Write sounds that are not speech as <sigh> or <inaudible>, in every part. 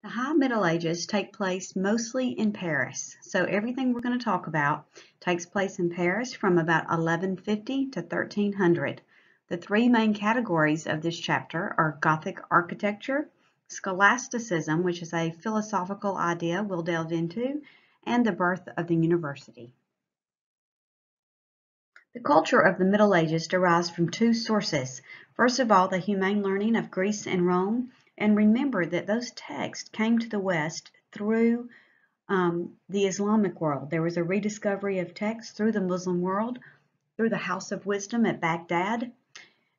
The High Middle Ages take place mostly in Paris, so everything we're going to talk about takes place in Paris from about 1150 to 1300. The three main categories of this chapter are Gothic architecture, scholasticism, which is a philosophical idea we'll delve into, and the birth of the university. The culture of the Middle Ages derives from two sources. First of all, the humane learning of Greece and Rome, and remember that those texts came to the West through um, the Islamic world. There was a rediscovery of texts through the Muslim world, through the House of Wisdom at Baghdad.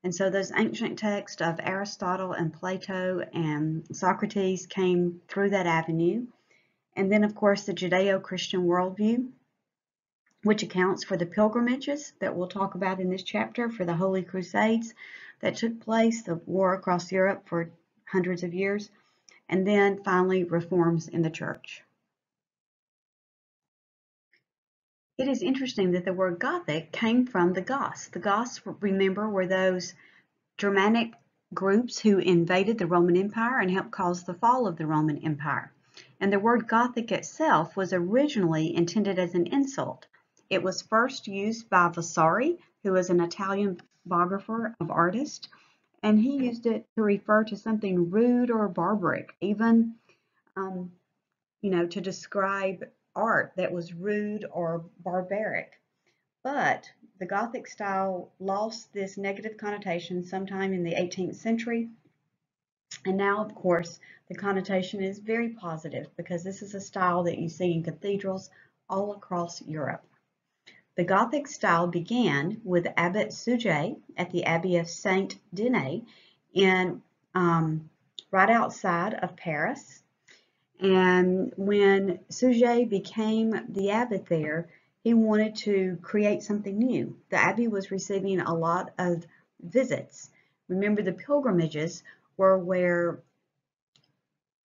And so those ancient texts of Aristotle and Plato and Socrates came through that avenue. And then, of course, the Judeo-Christian worldview, which accounts for the pilgrimages that we'll talk about in this chapter for the Holy Crusades that took place, the war across Europe for hundreds of years, and then finally reforms in the church. It is interesting that the word Gothic came from the Goths. The Goths, remember, were those Germanic groups who invaded the Roman Empire and helped cause the fall of the Roman Empire. And the word Gothic itself was originally intended as an insult. It was first used by Vasari, who was an Italian biographer of artists, and he used it to refer to something rude or barbaric, even, um, you know, to describe art that was rude or barbaric. But the Gothic style lost this negative connotation sometime in the 18th century. And now, of course, the connotation is very positive because this is a style that you see in cathedrals all across Europe. The Gothic style began with Abbot Suger at the Abbey of Saint Denis in um, right outside of Paris. And when Suger became the abbot there, he wanted to create something new. The abbey was receiving a lot of visits. Remember, the pilgrimages were where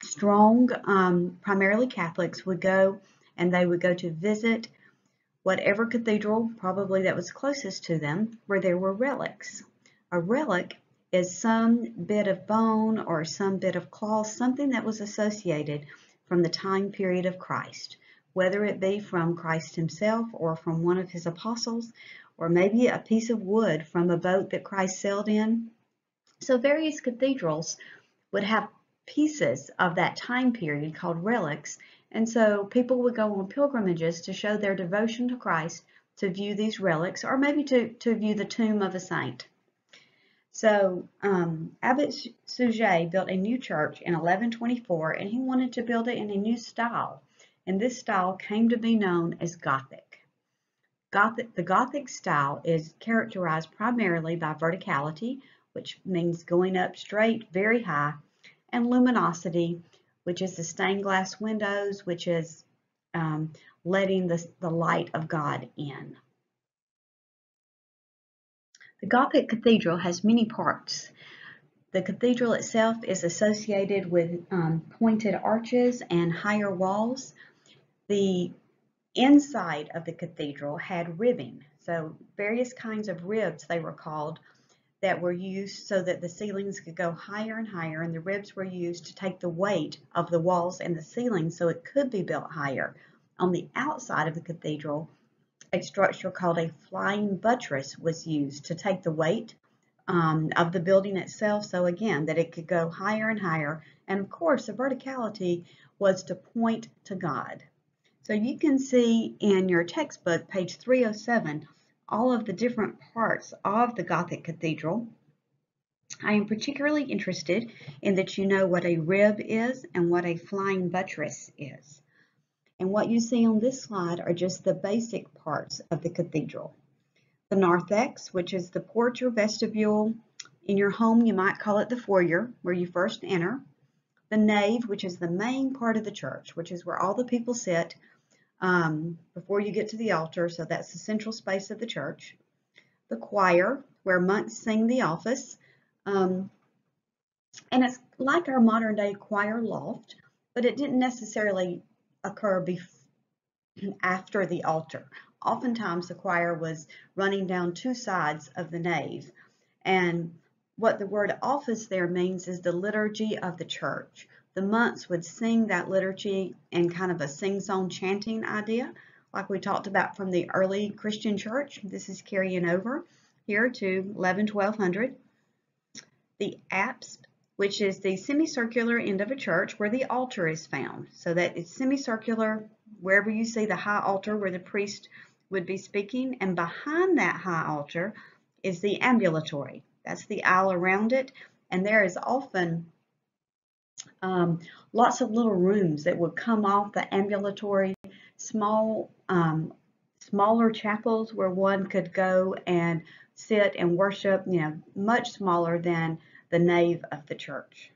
strong, um, primarily Catholics, would go and they would go to visit whatever cathedral probably that was closest to them where there were relics. A relic is some bit of bone or some bit of cloth, something that was associated from the time period of Christ, whether it be from Christ himself or from one of his apostles, or maybe a piece of wood from a boat that Christ sailed in. So various cathedrals would have pieces of that time period called relics and so people would go on pilgrimages to show their devotion to Christ, to view these relics, or maybe to, to view the tomb of a saint. So um, Abbot Suger built a new church in 1124, and he wanted to build it in a new style. And this style came to be known as Gothic. Gothic the Gothic style is characterized primarily by verticality, which means going up straight, very high, and luminosity, which is the stained glass windows, which is um, letting the, the light of God in. The Gothic Cathedral has many parts. The cathedral itself is associated with um, pointed arches and higher walls. The inside of the cathedral had ribbing, so various kinds of ribs they were called that were used so that the ceilings could go higher and higher and the ribs were used to take the weight of the walls and the ceiling so it could be built higher. On the outside of the cathedral, a structure called a flying buttress was used to take the weight um, of the building itself so again that it could go higher and higher and of course the verticality was to point to God. So you can see in your textbook page 307 all of the different parts of the Gothic cathedral. I am particularly interested in that you know what a rib is and what a flying buttress is. And what you see on this slide are just the basic parts of the cathedral. The narthex, which is the porch or vestibule. In your home, you might call it the foyer, where you first enter. The nave, which is the main part of the church, which is where all the people sit um, before you get to the altar. So that's the central space of the church. The choir, where monks sing the office. Um, and it's like our modern day choir loft, but it didn't necessarily occur after the altar. Oftentimes the choir was running down two sides of the nave. And what the word office there means is the liturgy of the church. The monks would sing that liturgy in kind of a sing-song chanting idea, like we talked about from the early Christian church. This is carrying over here to 11, 1200. The apse, which is the semicircular end of a church where the altar is found. So that it's semicircular wherever you see the high altar where the priest would be speaking. And behind that high altar is the ambulatory. That's the aisle around it. And there is often um, lots of little rooms that would come off the ambulatory, small, um, smaller chapels where one could go and sit and worship, you know, much smaller than the nave of the church.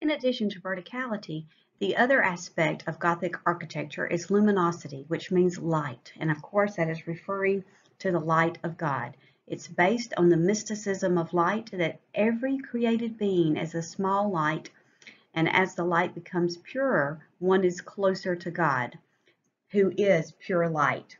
In addition to verticality, the other aspect of Gothic architecture is luminosity, which means light. And of course, that is referring to the light of God. It's based on the mysticism of light that every created being is a small light, and as the light becomes purer, one is closer to God, who is pure light.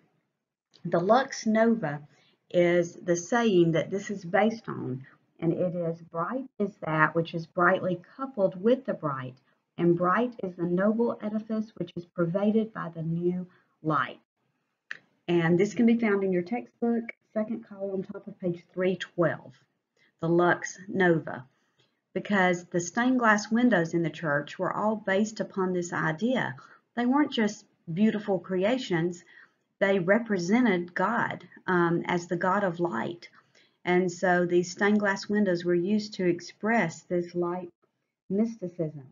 The lux nova is the saying that this is based on, and it is bright is that which is brightly coupled with the bright, and bright is the noble edifice which is pervaded by the new light. And this can be found in your textbook second column, top of page 312, the Lux Nova, because the stained glass windows in the church were all based upon this idea. They weren't just beautiful creations, they represented God um, as the God of light. And so these stained glass windows were used to express this light mysticism.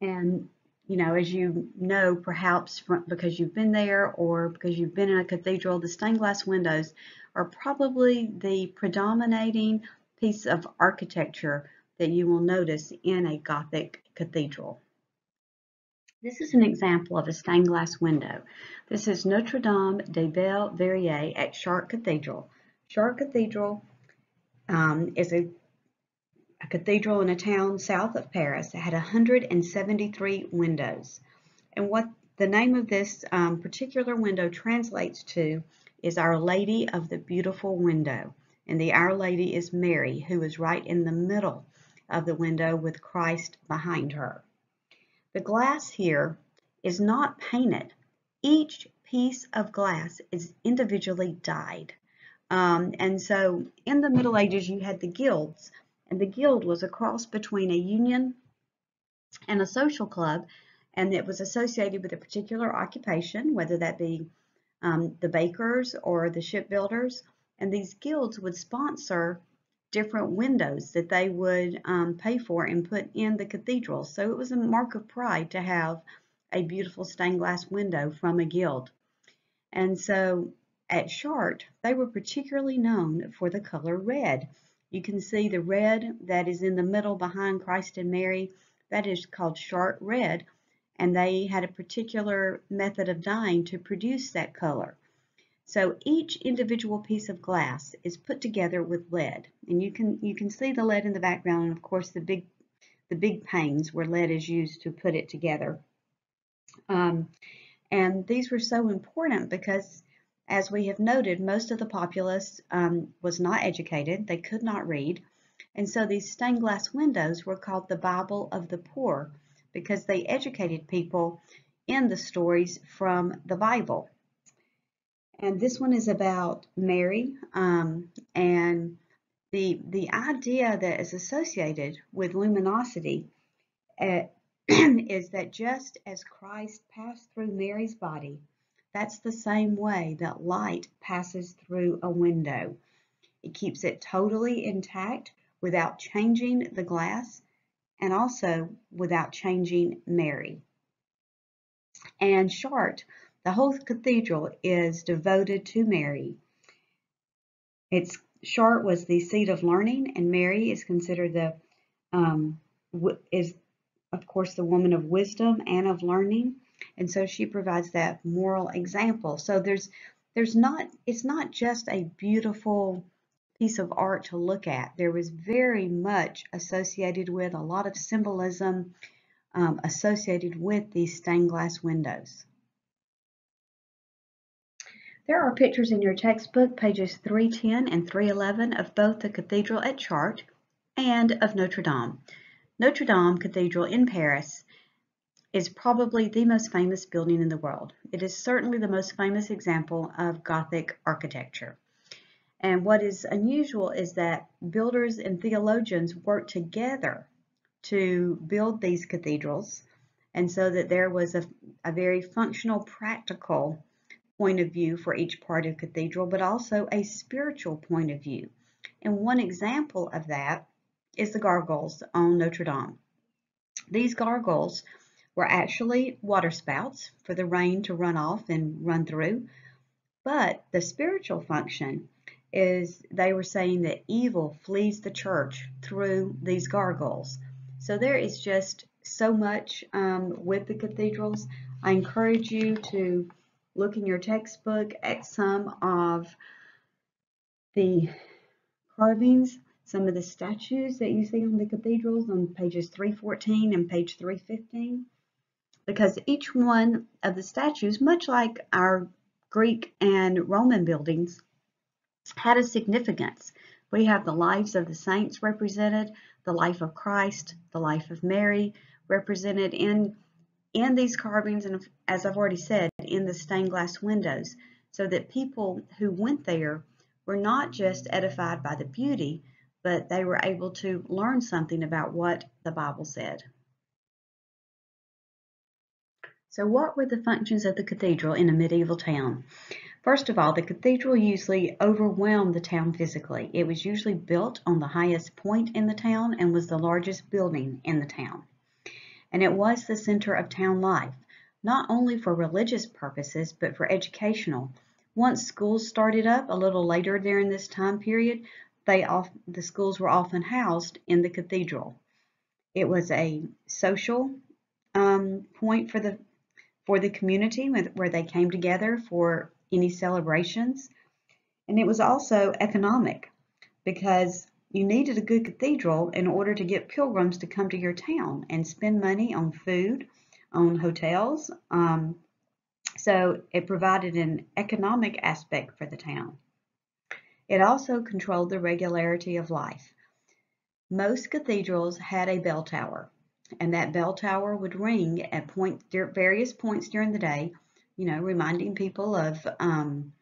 And you know, as you know, perhaps because you've been there or because you've been in a cathedral, the stained glass windows are probably the predominating piece of architecture that you will notice in a Gothic cathedral. This is an example of a stained glass window. This is Notre Dame de Belle Verrier at Chartres Cathedral. Chartres Cathedral um, is a a cathedral in a town south of Paris that had 173 windows. And what the name of this um, particular window translates to is Our Lady of the Beautiful Window. And the Our Lady is Mary, who is right in the middle of the window with Christ behind her. The glass here is not painted. Each piece of glass is individually dyed. Um, and so in the Middle Ages, you had the guilds and the guild was a cross between a union and a social club, and it was associated with a particular occupation, whether that be um, the bakers or the shipbuilders. And these guilds would sponsor different windows that they would um, pay for and put in the cathedral. So it was a mark of pride to have a beautiful stained glass window from a guild. And so at Chartres, they were particularly known for the color red. You can see the red that is in the middle behind Christ and Mary. That is called Chartres red, and they had a particular method of dyeing to produce that color. So each individual piece of glass is put together with lead, and you can you can see the lead in the background, and of course the big the big panes where lead is used to put it together. Um, and these were so important because as we have noted, most of the populace um, was not educated, they could not read, and so these stained glass windows were called the Bible of the poor because they educated people in the stories from the Bible. And this one is about Mary um, and the, the idea that is associated with luminosity uh, <clears throat> is that just as Christ passed through Mary's body, that's the same way that light passes through a window. It keeps it totally intact without changing the glass and also without changing Mary. And short, the whole cathedral is devoted to Mary. It's Chartres was the seat of learning, and Mary is considered the um, is of course the woman of wisdom and of learning. And so she provides that moral example. So there's there's not it's not just a beautiful piece of art to look at. There was very much associated with a lot of symbolism um, associated with these stained glass windows. There are pictures in your textbook, pages 310 and 311 of both the cathedral at Chartres and of Notre Dame. Notre Dame Cathedral in Paris is probably the most famous building in the world. It is certainly the most famous example of Gothic architecture. And what is unusual is that builders and theologians worked together to build these cathedrals and so that there was a, a very functional, practical point of view for each part of cathedral, but also a spiritual point of view. And one example of that is the gargoyles on Notre Dame. These gargoyles were actually waterspouts for the rain to run off and run through, but the spiritual function is they were saying that evil flees the church through these gargoyles. So there is just so much um, with the cathedrals. I encourage you to look in your textbook at some of the carvings, some of the statues that you see on the cathedrals on pages 314 and page 315, because each one of the statues, much like our Greek and Roman buildings, had a significance. We have the lives of the saints represented, the life of Christ, the life of Mary represented in in these carvings and as I've already said in the stained glass windows so that people who went there were not just edified by the beauty but they were able to learn something about what the Bible said. So what were the functions of the cathedral in a medieval town? First of all, the cathedral usually overwhelmed the town physically. It was usually built on the highest point in the town and was the largest building in the town. And it was the center of town life, not only for religious purposes, but for educational. Once schools started up a little later during this time period, they off, the schools were often housed in the cathedral. It was a social um, point for the for the community where they came together for any celebrations. And it was also economic because you needed a good cathedral in order to get pilgrims to come to your town and spend money on food, on hotels. Um, so it provided an economic aspect for the town. It also controlled the regularity of life. Most cathedrals had a bell tower, and that bell tower would ring at point, various points during the day you know, reminding people of um,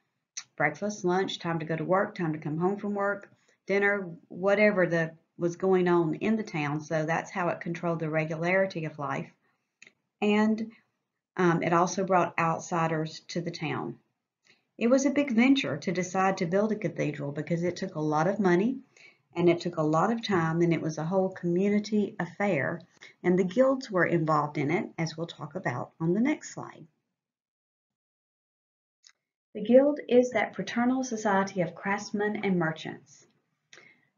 breakfast, lunch, time to go to work, time to come home from work, dinner, whatever the was going on in the town. So that's how it controlled the regularity of life. And um, it also brought outsiders to the town. It was a big venture to decide to build a cathedral because it took a lot of money and it took a lot of time and it was a whole community affair and the guilds were involved in it as we'll talk about on the next slide. The Guild is that fraternal society of craftsmen and merchants.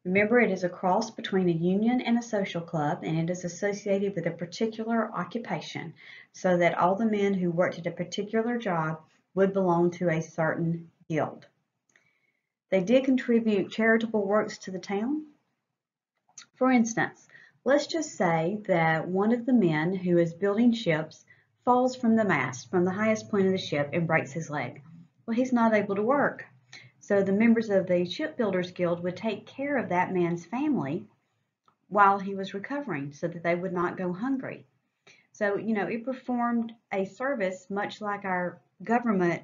Remember, it is a cross between a union and a social club, and it is associated with a particular occupation, so that all the men who worked at a particular job would belong to a certain guild. They did contribute charitable works to the town. For instance, let's just say that one of the men who is building ships falls from the mast, from the highest point of the ship, and breaks his leg well, he's not able to work. So the members of the Shipbuilders Guild would take care of that man's family while he was recovering so that they would not go hungry. So, you know, it performed a service much like our government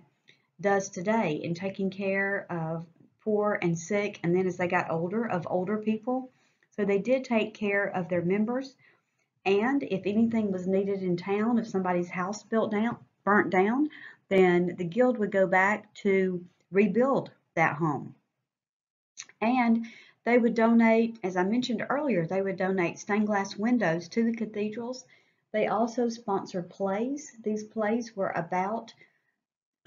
does today in taking care of poor and sick, and then as they got older, of older people. So they did take care of their members. And if anything was needed in town, if somebody's house built down, burnt down, then the guild would go back to rebuild that home. And they would donate, as I mentioned earlier, they would donate stained glass windows to the cathedrals. They also sponsored plays. These plays were about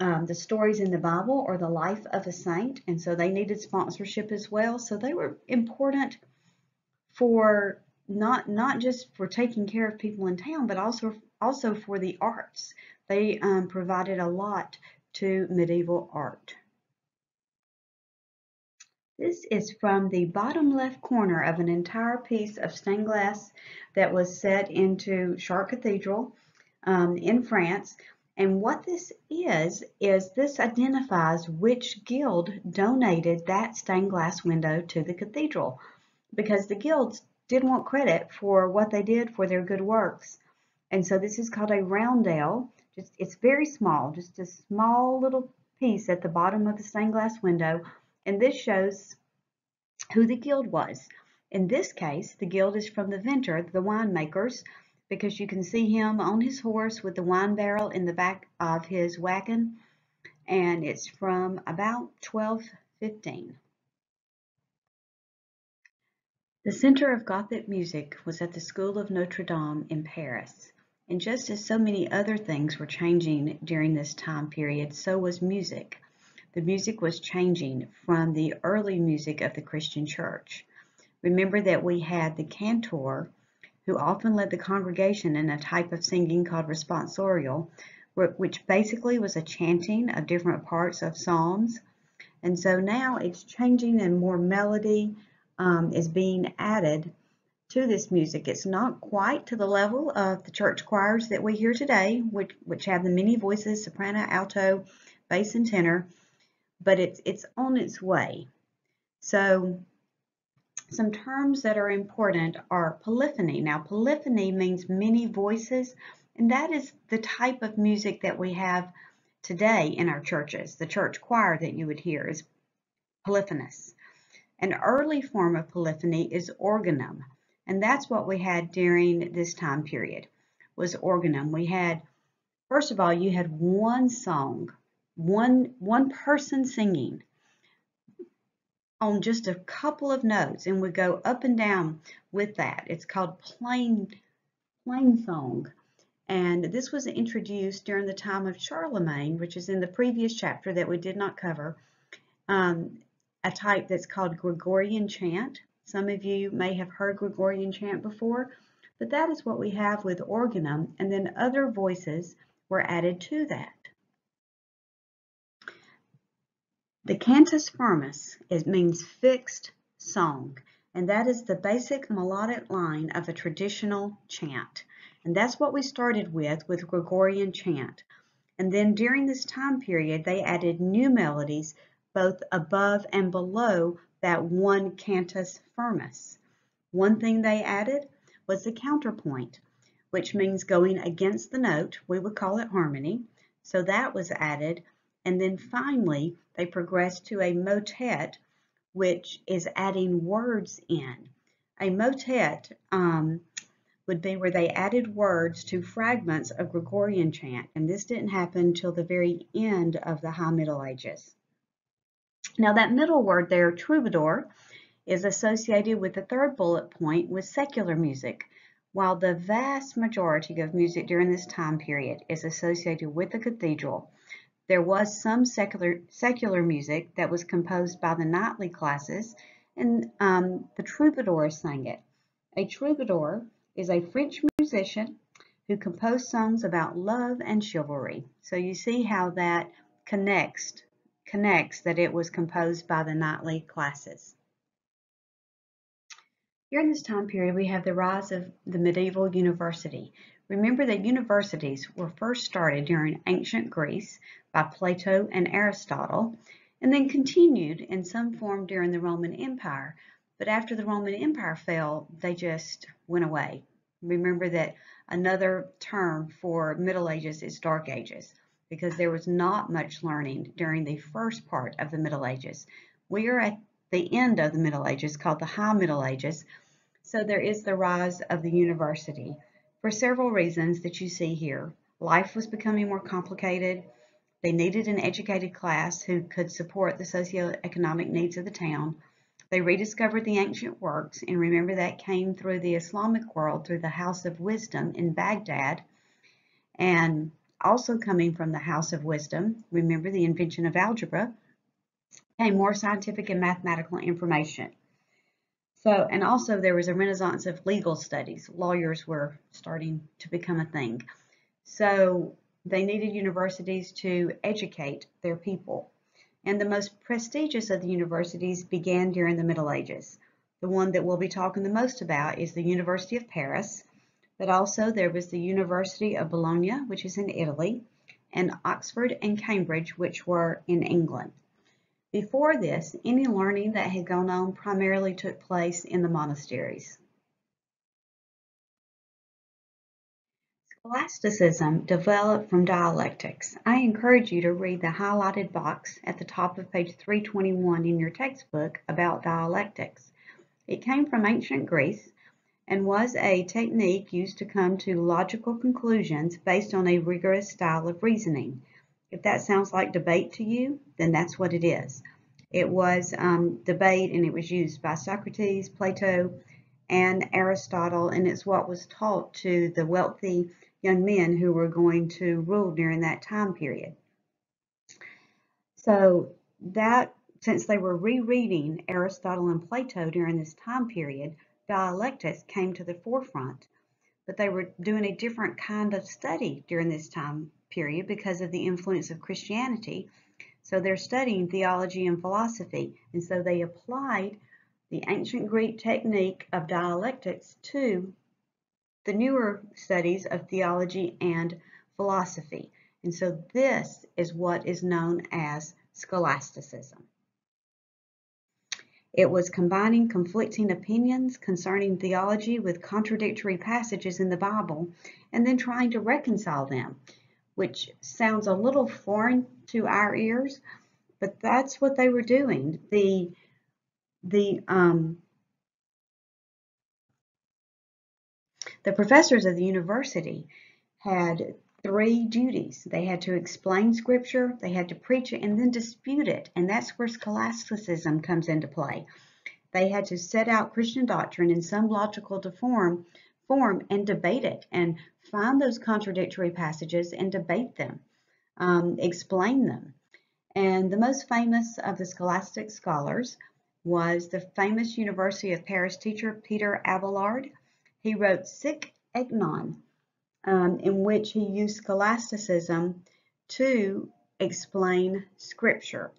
um, the stories in the Bible or the life of a saint, and so they needed sponsorship as well. So they were important for not not just for taking care of people in town, but also also for the arts. They um, provided a lot to medieval art. This is from the bottom left corner of an entire piece of stained glass that was set into Chartres Cathedral um, in France. And what this is, is this identifies which guild donated that stained glass window to the cathedral. because the guilds did want credit for what they did for their good works. And so this is called a roundel. Just, it's very small, just a small little piece at the bottom of the stained glass window. And this shows who the guild was. In this case, the guild is from the vintner, the winemakers, because you can see him on his horse with the wine barrel in the back of his wagon. And it's from about 1215. The center of Gothic music was at the School of Notre Dame in Paris. And just as so many other things were changing during this time period, so was music. The music was changing from the early music of the Christian church. Remember that we had the cantor, who often led the congregation in a type of singing called responsorial, which basically was a chanting of different parts of psalms. And so now it's changing and more melody um, is being added to this music. It's not quite to the level of the church choirs that we hear today, which, which have the many voices, soprano, alto, bass, and tenor, but it's, it's on its way. So some terms that are important are polyphony. Now, polyphony means many voices, and that is the type of music that we have today in our churches. The church choir that you would hear is polyphonous. An early form of polyphony is organum, and that's what we had during this time period, was organum. We had, first of all, you had one song, one, one person singing on just a couple of notes and would go up and down with that. It's called plain, plain song. And this was introduced during the time of Charlemagne, which is in the previous chapter that we did not cover. Um, a type that's called Gregorian chant. Some of you may have heard Gregorian chant before, but that is what we have with organum, and then other voices were added to that. The cantus firmus it means fixed song, and that is the basic melodic line of a traditional chant. And that's what we started with with Gregorian chant. And then during this time period, they added new melodies both above and below that one cantus firmus. One thing they added was the counterpoint, which means going against the note. We would call it harmony. So that was added. And then finally, they progress to a motet, which is adding words in. A motet um, would be where they added words to fragments of Gregorian chant, and this didn't happen till the very end of the High Middle Ages. Now that middle word there, troubadour, is associated with the third bullet point with secular music, while the vast majority of music during this time period is associated with the cathedral. There was some secular, secular music that was composed by the knightly classes, and um, the troubadours sang it. A troubadour is a French musician who composed songs about love and chivalry. So you see how that connects connects that it was composed by the knightly classes. During this time period, we have the rise of the medieval university. Remember that universities were first started during ancient Greece by Plato and Aristotle, and then continued in some form during the Roman Empire. But after the Roman Empire fell, they just went away. Remember that another term for Middle Ages is Dark Ages because there was not much learning during the first part of the Middle Ages. We are at the end of the Middle Ages called the High Middle Ages. So there is the rise of the university for several reasons that you see here. Life was becoming more complicated. They needed an educated class who could support the socioeconomic needs of the town. They rediscovered the ancient works, and remember that came through the Islamic world through the House of Wisdom in Baghdad. And also coming from the House of Wisdom, remember the invention of algebra, came more scientific and mathematical information. So, and also there was a renaissance of legal studies. Lawyers were starting to become a thing. So they needed universities to educate their people. And the most prestigious of the universities began during the Middle Ages. The one that we'll be talking the most about is the University of Paris, but also there was the University of Bologna, which is in Italy, and Oxford and Cambridge, which were in England. Before this, any learning that had gone on primarily took place in the monasteries. Scholasticism developed from dialectics. I encourage you to read the highlighted box at the top of page 321 in your textbook about dialectics. It came from ancient Greece and was a technique used to come to logical conclusions based on a rigorous style of reasoning. If that sounds like debate to you, then that's what it is. It was um, debate and it was used by Socrates, Plato, and Aristotle, and it's what was taught to the wealthy young men who were going to rule during that time period. So that, since they were rereading Aristotle and Plato during this time period, dialectics came to the forefront. But they were doing a different kind of study during this time period because of the influence of Christianity. So they're studying theology and philosophy. And so they applied the ancient Greek technique of dialectics to the newer studies of theology and philosophy. And so this is what is known as scholasticism. It was combining conflicting opinions concerning theology with contradictory passages in the Bible and then trying to reconcile them, which sounds a little foreign to our ears, but that's what they were doing. The the um, The professors of the university had three duties. They had to explain scripture, they had to preach it, and then dispute it. And that's where scholasticism comes into play. They had to set out Christian doctrine in some logical form, form and debate it and find those contradictory passages and debate them, um, explain them. And the most famous of the scholastic scholars was the famous University of Paris teacher Peter Abelard. He wrote Sic et um, in which he used scholasticism to explain scripture.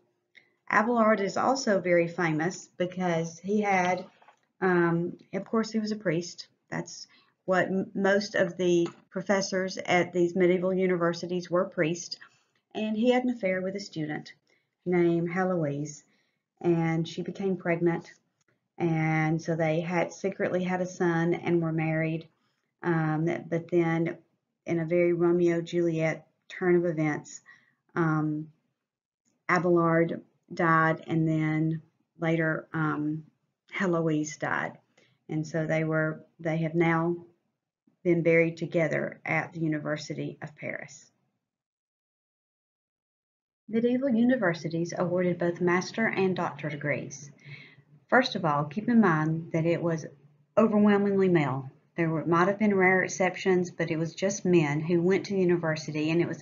Abelard is also very famous because he had, um, of course, he was a priest. That's what most of the professors at these medieval universities were priests. And he had an affair with a student named Heloise, and she became pregnant and so they had secretly had a son and were married. Um, but then, in a very Romeo Juliet turn of events, um, Abelard died, and then later um, Heloise died, and so they were they have now been buried together at the University of Paris. Medieval universities awarded both master and doctor degrees. First of all, keep in mind that it was overwhelmingly male. There were, might have been rare exceptions, but it was just men who went to university, and it was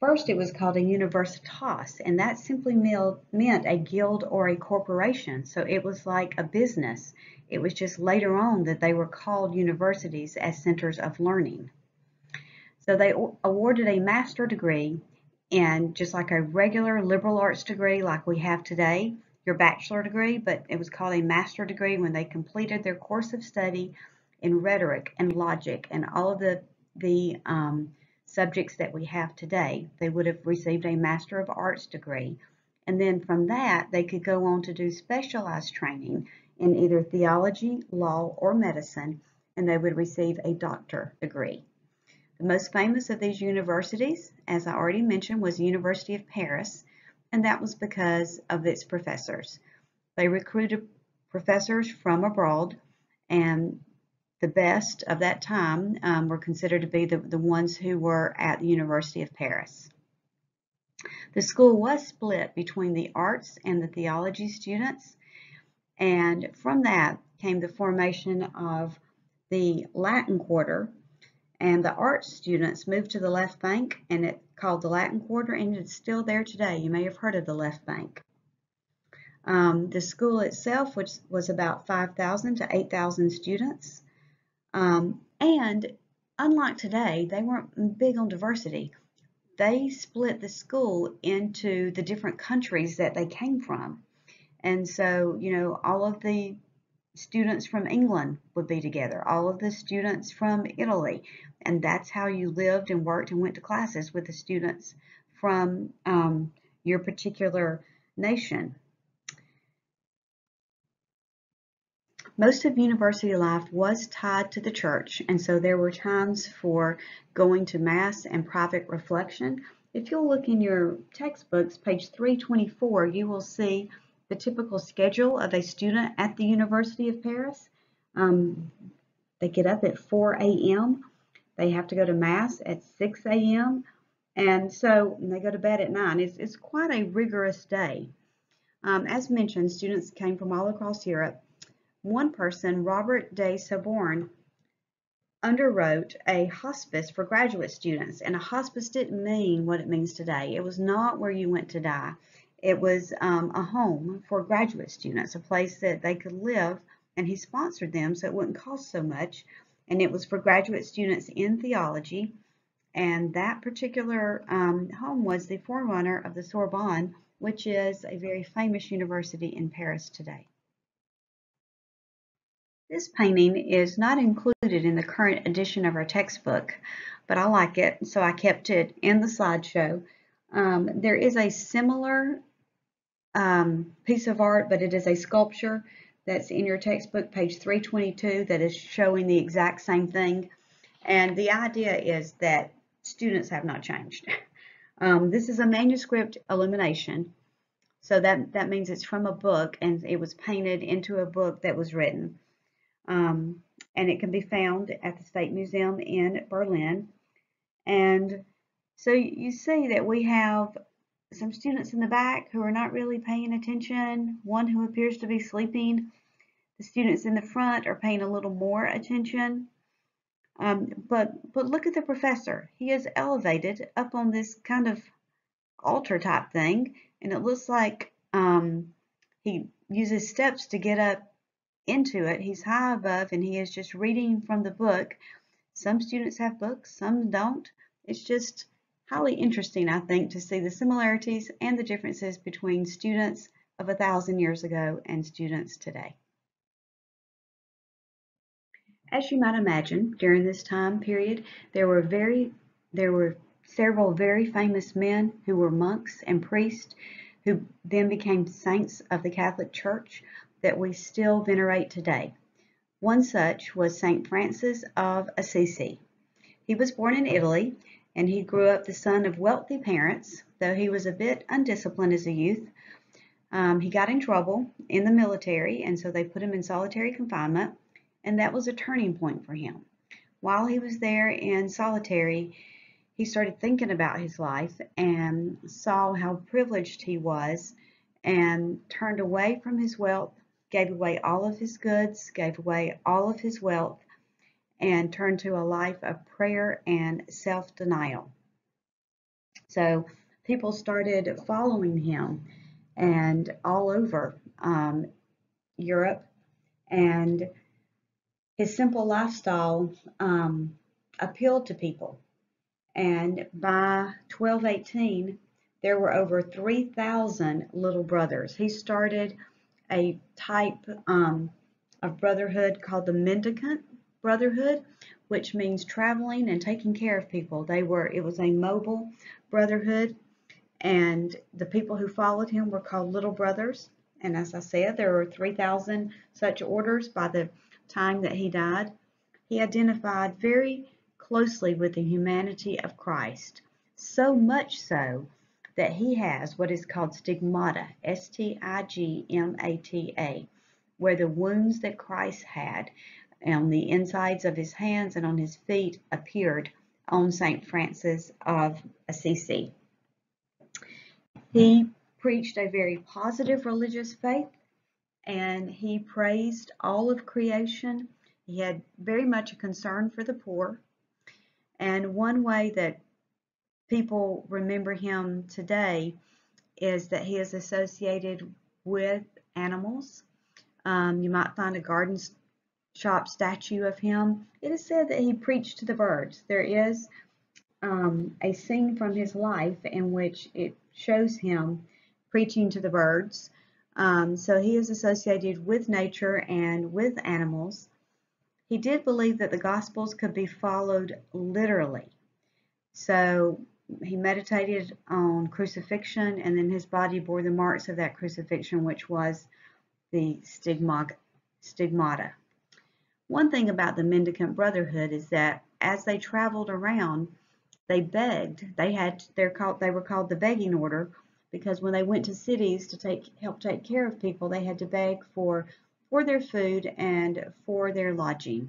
first it was called a universitas, and that simply meant a guild or a corporation. So it was like a business. It was just later on that they were called universities as centers of learning. So they awarded a master degree in just like a regular liberal arts degree like we have today your bachelor degree, but it was called a master degree when they completed their course of study in rhetoric and logic and all of the, the um, subjects that we have today. They would have received a Master of Arts degree. And then from that, they could go on to do specialized training in either theology, law, or medicine, and they would receive a doctor degree. The most famous of these universities, as I already mentioned, was the University of Paris, and that was because of its professors. They recruited professors from abroad, and the best of that time um, were considered to be the, the ones who were at the University of Paris. The school was split between the arts and the theology students, and from that came the formation of the Latin Quarter, and the arts students moved to the left bank and it called the Latin Quarter and it's still there today. You may have heard of the left bank. Um, the school itself, which was about 5,000 to 8,000 students, um, and unlike today, they weren't big on diversity. They split the school into the different countries that they came from. And so, you know, all of the students from England would be together, all of the students from Italy, and that's how you lived and worked and went to classes with the students from um, your particular nation. Most of university life was tied to the church, and so there were times for going to Mass and private reflection. If you'll look in your textbooks, page 324, you will see the typical schedule of a student at the University of Paris. Um, they get up at 4 a.m. They have to go to Mass at 6 a.m. And so and they go to bed at 9. It's, it's quite a rigorous day. Um, as mentioned, students came from all across Europe. One person, Robert de Sorbonne, underwrote a hospice for graduate students. And a hospice didn't mean what it means today. It was not where you went to die. It was um, a home for graduate students, a place that they could live, and he sponsored them so it wouldn't cost so much. And it was for graduate students in theology. And that particular um, home was the forerunner of the Sorbonne, which is a very famous university in Paris today. This painting is not included in the current edition of our textbook, but I like it, so I kept it in the slideshow. Um, there is a similar um, piece of art, but it is a sculpture that's in your textbook, page 322, that is showing the exact same thing. And the idea is that students have not changed. <laughs> Um, this is a manuscript illumination, so that, that means it's from a book and it was painted into a book that was written um, and it can be found at the State Museum in Berlin. And so you see that we have some students in the back who are not really paying attention, one who appears to be sleeping. The students in the front are paying a little more attention. Um, but, but look at the professor. He is elevated up on this kind of altar type thing, and it looks like um, he uses steps to get up into it. He's high above and he is just reading from the book. Some students have books, some don't. It's just highly interesting, I think, to see the similarities and the differences between students of a thousand years ago and students today. As you might imagine, during this time period, there were very there were several very famous men who were monks and priests who then became saints of the Catholic Church that we still venerate today. One such was St. Francis of Assisi. He was born in Italy and he grew up the son of wealthy parents, though he was a bit undisciplined as a youth. Um, he got in trouble in the military and so they put him in solitary confinement and that was a turning point for him. While he was there in solitary, he started thinking about his life and saw how privileged he was and turned away from his wealth gave away all of his goods, gave away all of his wealth, and turned to a life of prayer and self denial. So people started following him and all over um, Europe, and his simple lifestyle um, appealed to people. And by 1218, there were over 3,000 little brothers. He started a type um, of brotherhood called the Mendicant Brotherhood, which means traveling and taking care of people. They were, it was a mobile brotherhood, and the people who followed him were called Little Brothers. And as I said, there were 3,000 such orders by the time that he died. He identified very closely with the humanity of Christ, so much so that he has what is called stigmata, S-T-I-G-M-A-T-A, where the wounds that Christ had on the insides of his hands and on his feet appeared on St. Francis of Assisi. He preached a very positive religious faith and he praised all of creation. He had very much a concern for the poor. And one way that people remember him today is that he is associated with animals. Um, you might find a garden shop statue of him. It is said that he preached to the birds. There is um, a scene from his life in which it shows him preaching to the birds. Um, so he is associated with nature and with animals. He did believe that the Gospels could be followed literally. So he meditated on crucifixion, and then his body bore the marks of that crucifixion, which was the stigmata. One thing about the mendicant brotherhood is that as they traveled around, they begged. They had they're called they were called the begging order because when they went to cities to take help take care of people, they had to beg for for their food and for their lodging.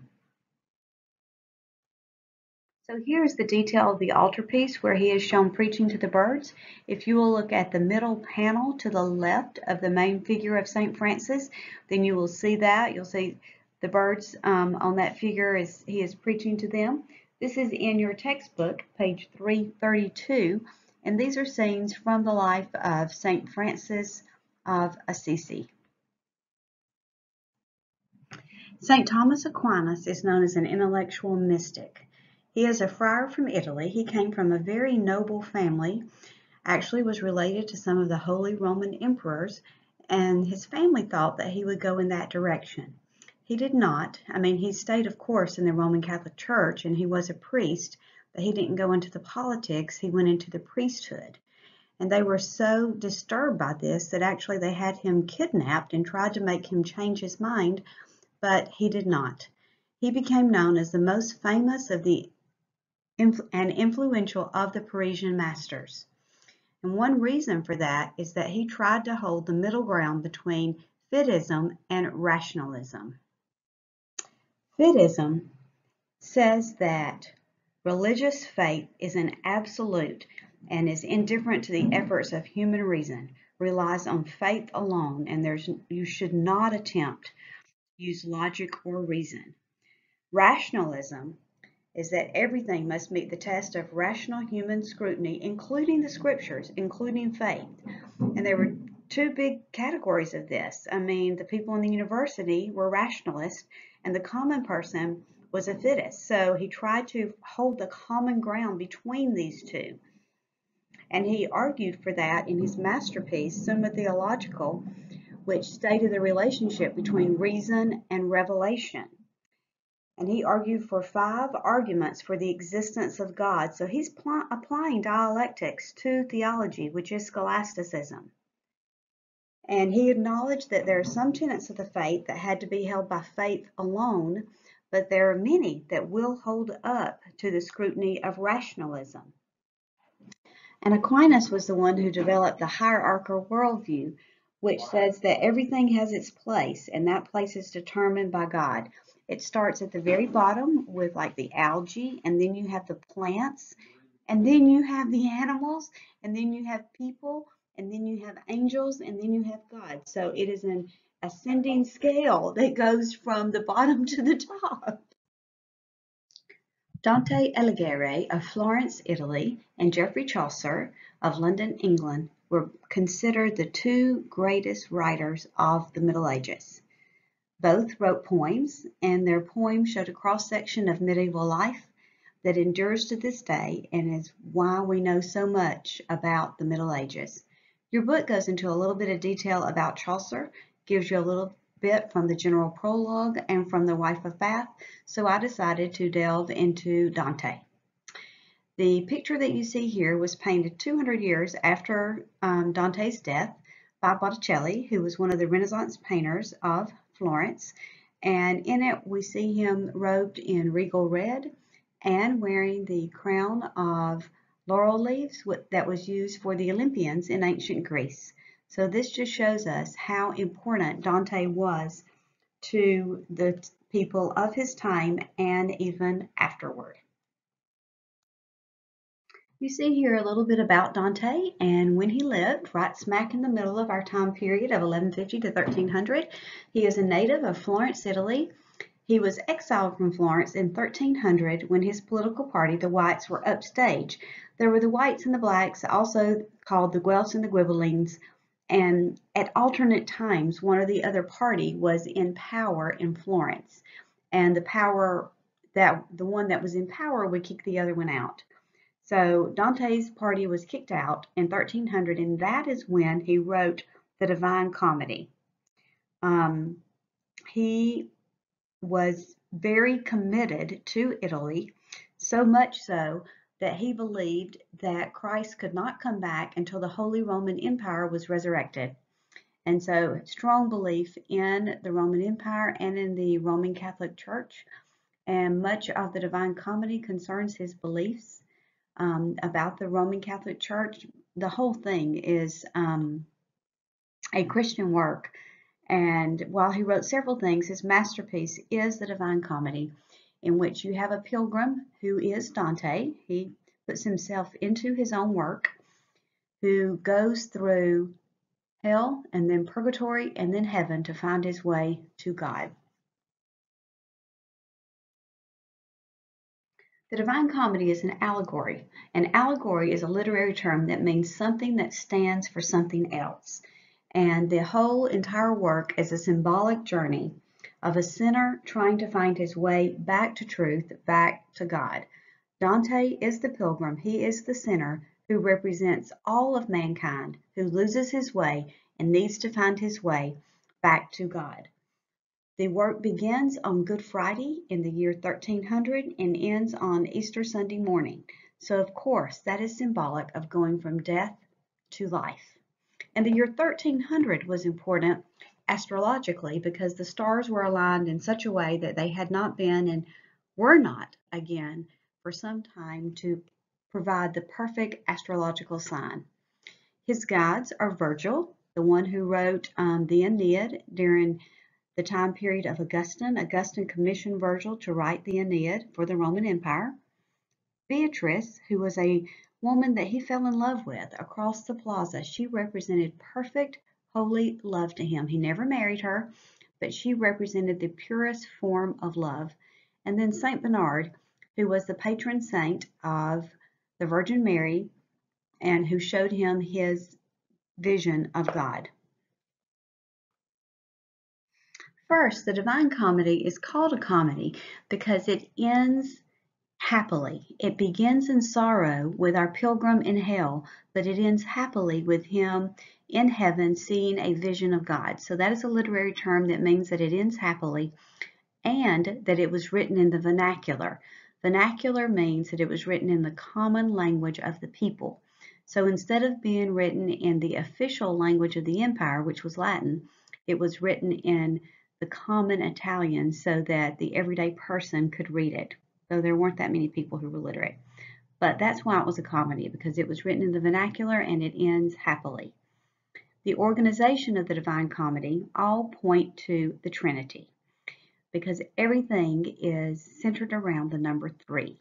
So here's the detail of the altarpiece where he is shown preaching to the birds. If you will look at the middle panel to the left of the main figure of St. Francis, then you will see that. You'll see the birds um, on that figure as he is preaching to them. This is in your textbook, page 332, and these are scenes from the life of St. Francis of Assisi. St. Thomas Aquinas is known as an intellectual mystic. He is a friar from Italy. He came from a very noble family, actually was related to some of the Holy Roman emperors, and his family thought that he would go in that direction. He did not. I mean, he stayed, of course, in the Roman Catholic Church, and he was a priest, but he didn't go into the politics. He went into the priesthood. And they were so disturbed by this that actually they had him kidnapped and tried to make him change his mind, but he did not. He became known as the most famous of the and influential of the Parisian masters. And one reason for that is that he tried to hold the middle ground between Fideism and rationalism. Fideism says that religious faith is an absolute and is indifferent to the efforts of human reason, relies on faith alone, and there's you should not attempt to use logic or reason. Rationalism is that everything must meet the test of rational human scrutiny, including the scriptures, including faith. And there were two big categories of this. I mean, the people in the university were rationalists, and the common person was a fideist. So he tried to hold the common ground between these two. And he argued for that in his masterpiece, Summa Theologica, which stated the relationship between reason and revelation and he argued for five arguments for the existence of God. So he's applying dialectics to theology, which is scholasticism. And he acknowledged that there are some tenets of the faith that had to be held by faith alone, but there are many that will hold up to the scrutiny of rationalism. And Aquinas was the one who developed the hierarchical worldview, which says that everything has its place, and that place is determined by God. It starts at the very bottom with like the algae, and then you have the plants, and then you have the animals, and then you have people, and then you have angels, and then you have God. So it is an ascending scale that goes from the bottom to the top. Dante Alighieri of Florence, Italy, and Geoffrey Chaucer of London, England were considered the two greatest writers of the Middle Ages. Both wrote poems, and their poems showed a cross-section of medieval life that endures to this day and is why we know so much about the Middle Ages. Your book goes into a little bit of detail about Chaucer, gives you a little bit from the general prologue and from the Wife of Bath, so I decided to delve into Dante. The picture that you see here was painted 200 years after um, Dante's death by Botticelli, who was one of the Renaissance painters of Florence. And in it, we see him robed in regal red and wearing the crown of laurel leaves that was used for the Olympians in ancient Greece. So this just shows us how important Dante was to the people of his time and even afterward. You see here a little bit about Dante and when he lived, right smack in the middle of our time period of 1150 to 1300. He is a native of Florence, Italy. He was exiled from Florence in 1300 when his political party, the Whites, were upstage. There were the Whites and the Blacks, also called the Guelphs and the Ghibellines, and at alternate times, one or the other party was in power in Florence, and the power that the one that was in power would kick the other one out. So Dante's party was kicked out in 1300, and that is when he wrote the Divine Comedy. Um, he was very committed to Italy, so much so that he believed that Christ could not come back until the Holy Roman Empire was resurrected. And so, strong belief in the Roman Empire and in the Roman Catholic Church. And much of the Divine Comedy concerns his beliefs um, about the Roman Catholic Church. The whole thing is um, a Christian work. And while he wrote several things, his masterpiece is the Divine Comedy, in which you have a pilgrim who is Dante. He puts himself into his own work, who goes through hell and then purgatory and then heaven to find his way to God. The Divine Comedy is an allegory. An allegory is a literary term that means something that stands for something else. And the whole entire work is a symbolic journey of a sinner trying to find his way back to truth, back to God. Dante is the pilgrim, he is the sinner who represents all of mankind who loses his way and needs to find his way back to God. The work begins on Good Friday in the year 1300 and ends on Easter Sunday morning. So, of course, that is symbolic of going from death to life. And the year 1300 was important astrologically because the stars were aligned in such a way that they had not been and were not again for some time to provide the perfect astrological sign. His guides are Virgil, the one who wrote um, the Aeneid during the time period of Augustine. Augustine commissioned Virgil to write the Aeneid for the Roman Empire. Beatrice, who was a woman that he fell in love with across the plaza, she represented perfect, holy love to him. He never married her, but she represented the purest form of love. And then St. Bernard, who was the patron saint of the Virgin Mary and who showed him his vision of God. First, the Divine Comedy is called a comedy because it ends happily. It begins in sorrow with our pilgrim in hell, but it ends happily with him in heaven seeing a vision of God. So that is a literary term that means that it ends happily and that it was written in the vernacular. Vernacular means that it was written in the common language of the people. So instead of being written in the official language of the empire, which was Latin, it was written in the common Italian so that the everyday person could read it, though there weren't that many people who were literate. But that's why it was a comedy, because it was written in the vernacular and it ends happily. The organization of the Divine Comedy all point to the Trinity, because everything is centered around the number three.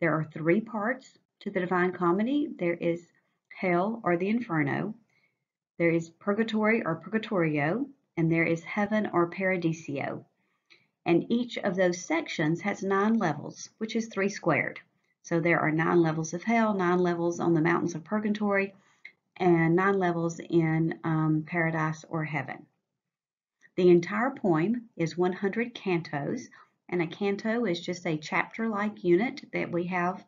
There are three parts to the Divine Comedy. There is hell or the inferno, there is purgatory or purgatorio, and there is heaven or paradiso. And each of those sections has nine levels, which is three squared. So there are nine levels of hell, nine levels on the mountains of purgatory, and nine levels in um, paradise or heaven. The entire poem is 100 cantos, and a canto is just a chapter-like unit that we have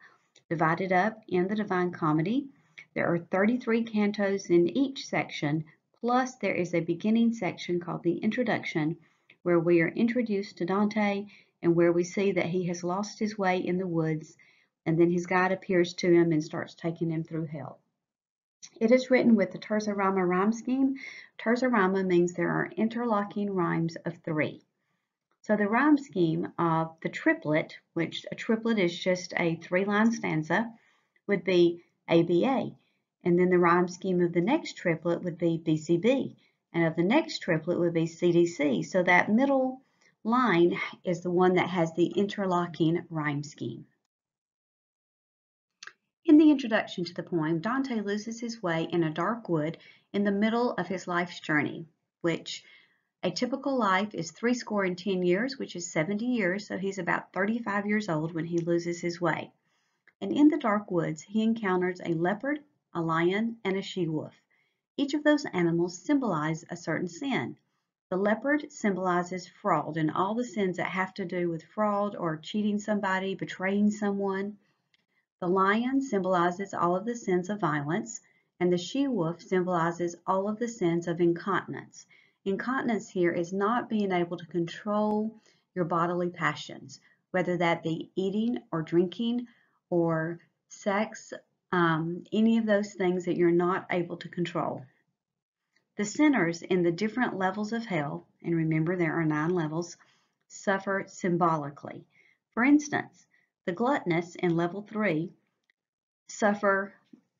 divided up in the Divine Comedy. There are 33 cantos in each section, Plus, there is a beginning section called the Introduction, where we are introduced to Dante and where we see that he has lost his way in the woods, and then his guide appears to him and starts taking him through hell. It is written with the terza rima rhyme scheme. Terza rima means there are interlocking rhymes of three. So the rhyme scheme of the triplet, which a triplet is just a three-line stanza, would be ABA. And then the rhyme scheme of the next triplet would be BCB, and of the next triplet would be CDC. So that middle line is the one that has the interlocking rhyme scheme. In the introduction to the poem, Dante loses his way in a dark wood in the middle of his life's journey, which a typical life is three score and ten years, which is 70 years, so he's about 35 years old when he loses his way. And in the dark woods, he encounters a leopard, a lion, and a she-wolf. Each of those animals symbolize a certain sin. The leopard symbolizes fraud and all the sins that have to do with fraud or cheating somebody, betraying someone. The lion symbolizes all of the sins of violence, and the she-wolf symbolizes all of the sins of incontinence. Incontinence here is not being able to control your bodily passions, whether that be eating or drinking or sex, um, any of those things that you're not able to control. The sinners in the different levels of hell, and remember there are nine levels, suffer symbolically. For instance, the gluttonous in level three suffer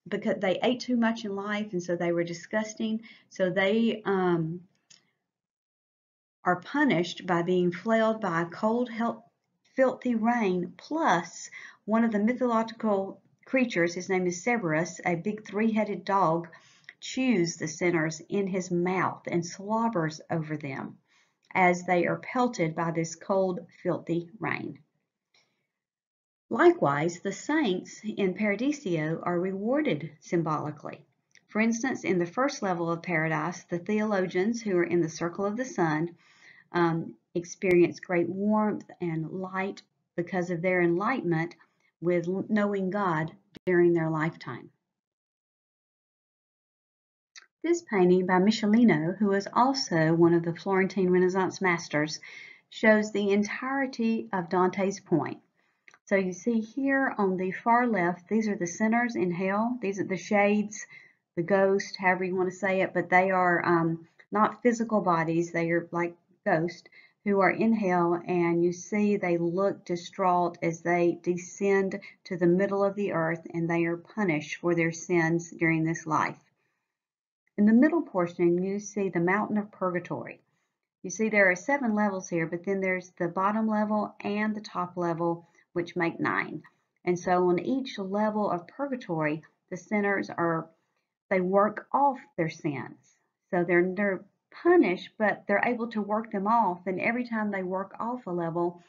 because they ate too much in life and so they were disgusting. So they um, are punished by being flailed by cold, filthy rain, plus one of the mythological creatures, his name is Cerberus, a big three-headed dog, chews the sinners in his mouth and slobbers over them as they are pelted by this cold, filthy rain. Likewise, the saints in Paradiso are rewarded symbolically. For instance, in the first level of paradise, the theologians who are in the circle of the sun um, experience great warmth and light because of their enlightenment with knowing God during their lifetime. This painting by Michelino, who is also one of the Florentine Renaissance masters, shows the entirety of Dante's point. So you see here on the far left, these are the sinners in hell. These are the shades, the ghost, however you want to say it, but they are um, not physical bodies. They are like ghosts who are in hell, and you see they look distraught as they descend to the middle of the earth and they are punished for their sins during this life. In the middle portion, you see the mountain of purgatory. You see there are seven levels here, but then there's the bottom level and the top level, which make nine. And so on each level of purgatory, the sinners are, they work off their sins. So they're, they're punished, but they're able to work them off. And every time they work off a level,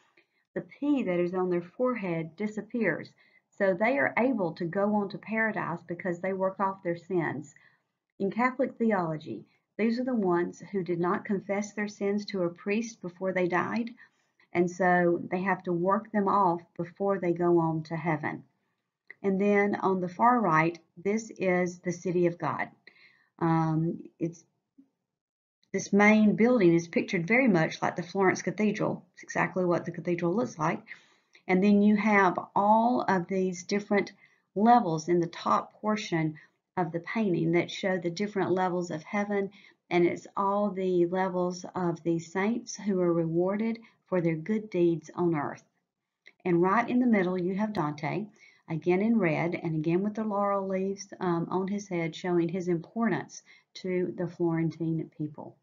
the P that is on their forehead disappears. So they are able to go on to paradise because they work off their sins. In Catholic theology, these are the ones who did not confess their sins to a priest before they died, and so they have to work them off before they go on to heaven. And then on the far right, this is the city of God. Um, it's this main building is pictured very much like the Florence Cathedral. It's exactly what the cathedral looks like. And then you have all of these different levels in the top portion of the painting that show the different levels of heaven. And it's all the levels of the saints who are rewarded for their good deeds on earth. And right in the middle, you have Dante, again in red, and again with the laurel leaves um, on his head, showing his importance to the Florentine people.